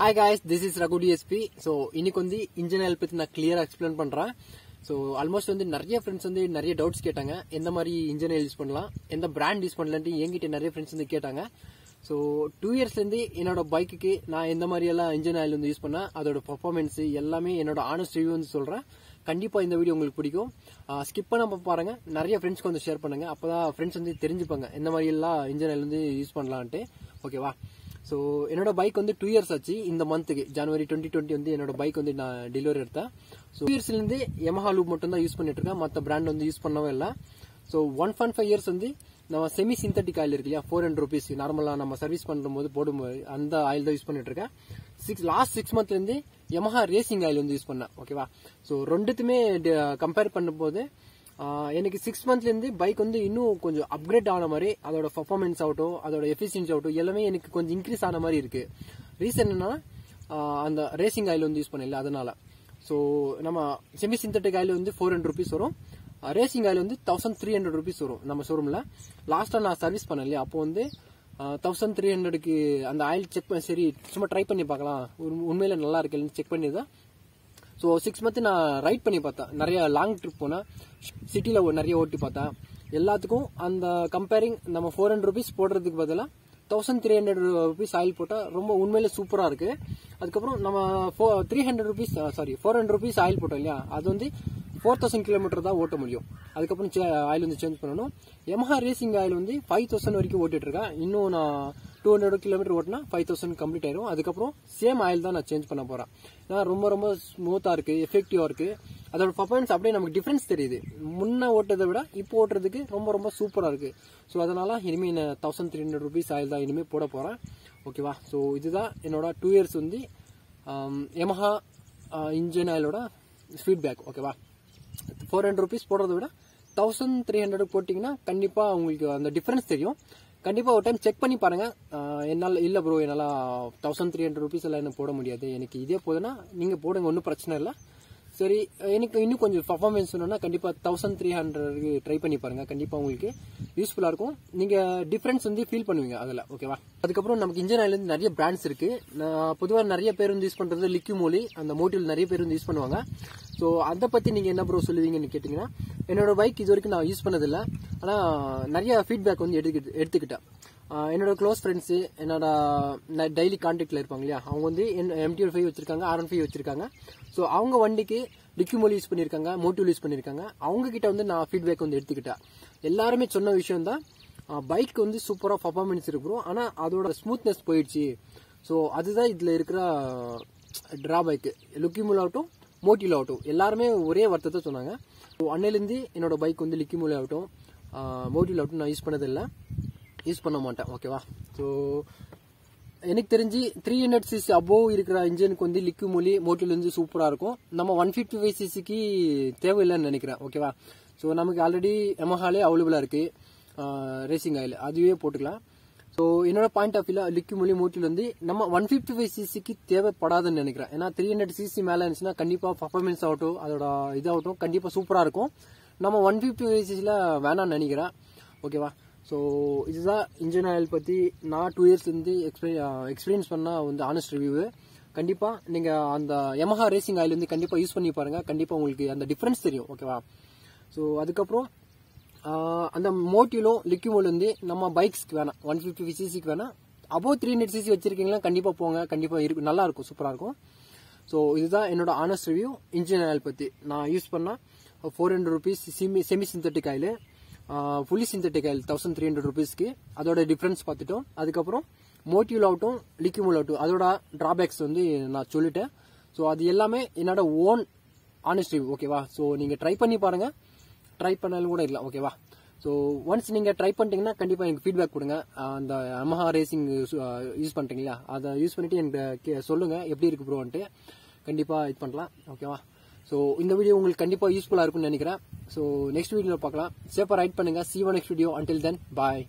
Hi guys this is Raghu DSP so இன்னைக்கு வந்து engine oil பற்றி நான் கிளியராக எக்ஸ்பிளைன் பண்ணுறேன் ஸோ ஆல்மோஸ்ட் வந்து நிறைய ஃப்ரெண்ட்ஸ் வந்து நிறைய டவுட்ஸ் கேட்டாங்க. எந்த மாதிரி இன்ஜின் ஆயில் யூஸ் பண்ணலாம்? எந்த பிராண்ட் யூஸ் பண்ணலான்ட்டு என்கிட்ட நிறைய ஃப்ரெண்ட்ஸ் வந்து கேட்டாங்க. ஸோ டூ இயர்ஸ்லேருந்து என்னோட பைக்குக்கு நான் எந்த மாதிரியெல்லாம் இன்ஜின் ஆயில் வந்து யூஸ் பண்ணேன் அதோட பர்ஃபார்மன்ஸ் எல்லாமே என்னோட ஆனஸ்ட் ரிவ்யூ வந்து சொல்கிறேன் கண்டிப்பாக இந்த வீடியோ உங்களுக்கு பிடிக்கும். ஸ்கிப் பண்ண பாருங்க. நிறைய ஃப்ரெண்ட்ஸ்க்கு வந்து ஷேர் பண்ணுங்க. அப்பதான் ஃப்ரெண்ட்ஸ் வந்து தெரிஞ்சுப்பாங்க. எந்த மாதிரி எல்லாம் இன்ஜின் ஆயில் வந்து யூஸ் பண்ணலான்ட்டு. ஓகேவா ஸோ என்னோட பைக் வந்து டூ இயர்ஸ் ஆச்சு. இந்த மந்த்துக்கு ஜனவரி டுவெண்ட்டி டுவெண்ட்டி வந்து என்னோட பைக் வந்து நான் டெலிவரி எடுத்தேன். ஸோ டூ இயர்ஸ்லேருந்து எமஹா லூப் மட்டும் தான் யூஸ் பண்ணிட்டு இருக்கேன். மற்ற பிராண்ட் வந்து யூஸ் பண்ணவே இல்லை. So one point five years வந்து நம்ம செமி சிந்தட்டிக் ஆயில் இருக்கு இல்லையா? ஃபோர் ஹண்ட்ரட் ருபீஸ் நார்மலாக நம்ம சர்வீஸ் பண்ணும்போது போடும்போது அந்த ஆயில் தான் யூஸ் பண்ணிட்டு இருக்கேன். சிக்ஸ் லாஸ்ட் சிக்ஸ் மந்த்லேருந்து எமஹா ரேசிங் ஆயில் வந்து யூஸ் பண்ணேன். ஓகேவா ஸோ ரெண்டுத்துமே கம்பேர் பண்ணும்போது எனக்கு சிக்ஸ் மந்த்லேருந்து பைக் வந்து இன்னும் கொஞ்சம் அப்கிரேட் ஆன மாதிரி அதோட பர்ஃபார்மன்ஸ் ஆகட்டும் அதோட எஃபிஷியன்சி ஆகட்டும் எல்லாமே எனக்கு கொஞ்சம் இன்க்ரீஸ் ஆன மாதிரி இருக்கு. ரீசன் என்னன்னா அந்த ரேசிங் ஆயில் வந்து யூஸ் பண்ணல அதனால. ஸோ நம்ம செமி சிந்தட்டிக் ஆயில் வந்து ஃபோர் ஹண்ட்ரட் ருபீஸ் வரும். ரேசிங் ஆயில் வந்து தௌசண்ட் த்ரீ ஹண்ட்ரட் ருபீஸ் வரும் நம்ம ஷோரூமில் லாஸ்ட்டாக நான் சர்வீஸ் பண்ணேன் இல்லையா அப்போ வந்து தௌசண்ட் த்ரீ ஹண்ட்ரடுக்கு அந்த ஆயில் செக் பண்ணி சரி சும்மா ட்ரை பண்ணி பார்க்கலாம். உண்- உண்மையில நல்லா இருக்குன்னு செக் பண்ணி தான் ஸோ சிக்ஸ் மந்த்து நான் ரைட் பண்ணி பார்த்தேன். நிறைய லாங் ட்ரிப் போனேன். சிட்டியில் நிறைய ஓட்டி பார்த்தேன். எல்லாத்துக்கும் அந்த கம்பேரிங் நம்ம ஃபோர் ஹண்ட்ரட் ருபீஸ் போடுறதுக்கு பதிலாக thousand three hundred rupees oil போட்டால் ரொம்ப உண்மையிலே சூப்பராக இருக்குது அதுக்கப்புறம் நம்ம four three hundred rupees sorry four hundred rupees oil போட்டோம் இல்லையா? அது வந்து ஃபோர் தௌசண்ட் கிலோமீட்டர் தான் ஓட்ட முடியும். அதுக்கப்புறம் ஆயில் வந்து சேஞ்ச் பண்ணணும். எமஹா ரேசிங் ஆயில் வந்து ஃபைவ் தௌசண்ட் வரைக்கும் ஓட்டிட்டு இருக்கேன். இன்னும் நான் டூ ஹண்ட்ரட் கிலோமீட்டர் ஓட்டினா ஃபைவ் தௌசண்ட் கம்ப்ளீட் ஆயிரும். அதுக்கப்புறம் சேம் ஆயில் தான் நான் சேஞ்ச் பண்ண போறேன். நான் ரொம்ப ரொம்ப ஸ்மூத்தாக இருக்கு எஃபெக்டிவா இருக்கு. அதோட பர்ஃபார்மன்ஸ் அப்படியே நமக்கு டிஃப்ரென்ஸ் தெரியுது. முன்னே ஓட்டுறதை விட இப்போ ஓட்டுறதுக்கு ரொம்ப ரொம்ப சூப்பராக இருக்கு. ஸோ அதனால இனிமே நான் thousand three hundred rupees oil தான் இனிமேல் போட போறேன். ஓகேவா ஸோ இதுதான் என்னோட டூ இயர்ஸ் வந்து எமஹா இன்ஜின் ஆயிலோட ஃபீட்பேக் ஓகேவா ஃபோர் ஹண்ட்ரட் ருபீஸ் போடுறத விட தௌசண்ட் த்ரீ ஹண்ட்ரட் போட்டிங்கன்னா கண்டிப்பாக உங்களுக்கு அந்த டிஃப்ரென்ஸ் தெரியும். கண்டிப்பாக ஒரு டைம் செக் பண்ணி பாருங்கள் என்னால் இல்லை ப்ரோ என்னால் தௌசண்ட் த்ரீ ஹண்ட்ரட் ருபீஸ் எல்லாம் என்ன போட முடியாது. எனக்கு இதே போதுன்னா நீங்கள் போடுங்க ஒன்றும் பிரச்சனை இல்லை. சரி எனக்கு இன்னும் கொஞ்சம் பர்ஃபார்மன்ஸ் வேணும்னா கண்டிப்பாக தௌசண்ட் த்ரீ ஹண்ட்ரடுக்கு ட்ரை பண்ணி பாருங்கள் கண்டிப்பாக உங்களுக்கு யூஸ்ஃபுல்லாக இருக்கும். நீங்கள் டிஃப்ரென்ஸ் வந்து ஃபீல் பண்ணுவீங்க அதில். ஓகேவா அதுக்கப்புறம் நமக்கு இன்ஜின் ஆயில் வந்து நிறைய பிராண்ட்ஸ் நான் பொதுவாக நிறைய பேர் வந்து யூஸ் பண்ணுறது லிக்யூ மோலி அந்த மோட்டில் நிறைய பேர் வந்து யூஸ் பண்ணுவாங்க. ஸோ அதை பற்றி நீங்கள் என்ன ப்ரோ சொல்லுவீங்கன்னு கேட்டிங்கன்னா என்னோட பைக் இது வரைக்கும் நான் யூஸ் பண்ணதில்லை. ஆனால் நிறைய ஃபீட்பேக் வந்து எடுத்துக்கிட்டு எடுத்துக்கிட்டேன். என்னோட க்ளோஸ் ஃப்ரெண்ட்ஸு என்னோட டெய்லி கான்டாக்டில் இருப்பாங்க இல்லையா? அவங்க வந்து என் எம்டி ஃபைவ் வச்சிருக்காங்க ஆர் ஃபைவ் வச்சிருக்காங்க. ஸோ அவங்க வண்டிக்கு டிக்யூமோல் யூஸ் பண்ணியிருக்காங்க மோட்டிவ் யூஸ் பண்ணியிருக்காங்க அவங்க கிட்ட வந்து நான் ஃபீட்பேக் வந்து எடுத்துக்கிட்டேன். எல்லாருமே சொன்ன விஷயம் தான் பைக் வந்து சூப்பராக பர்ஃபார்மன்ஸ் இருக்கிறோம் ஆனால் அதோட ஸ்மூத்னஸ் போயிடுச்சு. ஸோ அதுதான் இதில் இருக்கிற டிராபைக்கு லுக்கிமூல் ஆகட்டும் மோட்டிவ் ஆகட்டும் எல்லாருமே ஒரே வருத்தத்தை சொன்னாங்க. ஸோ அன்னையிலேருந்து என்னோட பைக் வந்து லிக்கிமூல் ஆகட்டும் மோட்டிவ் ஆகட்டும் நான் யூஸ் பண்ணதில்லை. யூஸ் பண்ண மாட்டேன். ஓகேவா ஸோ எனக்கு தெரிஞ்சு த்ரீ ஹண்ட்ரட் சிசி அபோவ் இருக்கிற இன்ஜினுக்கு வந்து லிக்யூ மொழி மோட்டில் வந்து சூப்பராக இருக்கும். நம்ம ஒன் ஃபிஃப்டி ஃபைவ் சிசிக்கு தேவையில்லைன்னு நினைக்கிறேன். ஓகேவா ஸோ நமக்கு ஆல்ரெடி எமஹாலே அவைலபிளாக இருக்குது ரேசிங் ஆயில். அதுவே போட்டுக்கலாம். ஸோ என்னோட பாயிண்ட் ஆஃப் வியூல லிக்யூ மொழி மோட்டில் வந்து நம்ம ஒன் ஃபிஃப்டி ஃபைவ் சிசிக்கு தேவைப்படாதுன்னு நினைக்கிறேன். ஏன்னா த்ரீ ஹண்ட்ரட் சிசி மேலே இருந்துச்சுன்னா கண்டிப்பாக பர்ஃபார்மன்ஸ் ஆகட்டும். அதோட இதாகட்டும். கண்டிப்பாக சூப்பராக இருக்கும். நம்ம ஒன் ஃபிஃப்டி ஃபைவ் சிசியில் வேணாம்னு நினைக்கிறேன். ஓகேவா ஸோ இதுதான் இன்ஜின் ஆயில் பற்றி நான் டூ இயர்ஸ் வந்து எக்ஸ்பீரியன்ஸ் பண்ண வந்து ஆனஸ்ட் ரிவ்யூவு கண்டிப்பாக நீங்கள் அந்த எமஹா ரேசிங் ஆயில் வந்து கண்டிப்பாக யூஸ் பண்ணி பாருங்கள் கண்டிப்பாக உங்களுக்கு அந்த டிஃப்ரென்ஸ் தெரியும். ஓகேவா ஸோ அதுக்கப்புறம் அந்த மோட்டிலும் லிக்யூமோல் வந்து நம்ம பைக்ஸ்க்கு வேணாம். ஒன் ஃபிஃப்டி சிசிக்கு வேணாம். அபோவ் த்ரீ ஹண்ட்ரட் சிசி வச்சிருக்கீங்களா? கண்டிப்பாக போங்க. கண்டிப்பாக இருக்கும் நல்லா இருக்கும். சூப்பராக இருக்கும். ஸோ இதுதான் என்னோட ஆனஸ்ட் ரிவ்யூ இன்ஜின் ஆயில் பற்றி நான் யூஸ் பண்ணால் four hundred rupees semi semi synthetic oil fully synthetic oil thousand three hundred ருபீஸ்க்கு அதோட டிஃப்ரென்ஸ் பார்த்துட்டோம். அதுக்கப்புறம் மோட்டிவ் ஆகட்டும் லிக்யூமல் ஆகட்டும் அதோட டிராபேக்ஸ் வந்து நான் சொல்லிட்டேன். ஸோ அது எல்லாமே என்னோட ஓன் ஆனஸ்ட் ரிவ்யூ ஓகேவா ஸோ நீங்கள் ட்ரை பண்ணி பாருங்கள் ட்ரை பண்ணாலும் கூட இல்லை ஓகேவா ஸோ ஒன்ஸ் நீங்கள் ட்ரை பண்ணிட்டீங்கன்னா கண்டிப்பாக எனக்கு ஃபீட்பேக் கொடுங்க. அந்த அமஹா ரேசிங் யூஸ் பண்ணுறீங்களா அதை யூஸ் பண்ணிட்டு எனக்கு கே- எப்படி இருக்கு ப்ரோன்ட்டு கண்டிப்பாக இது பண்ணலாம் ஓகேவா ஸோ இந்த வீடியோ உங்களுக்கு கண்டிப்பாக யூஸ்ஃபுல்லாக இருக்கும்னு நினைக்கிறேன். ஸோ நெக்ஸ்ட் வீடியோவில் பார்க்கலாம். சேஃபாக ரைட் பண்ணுங்க. See you next video until then bye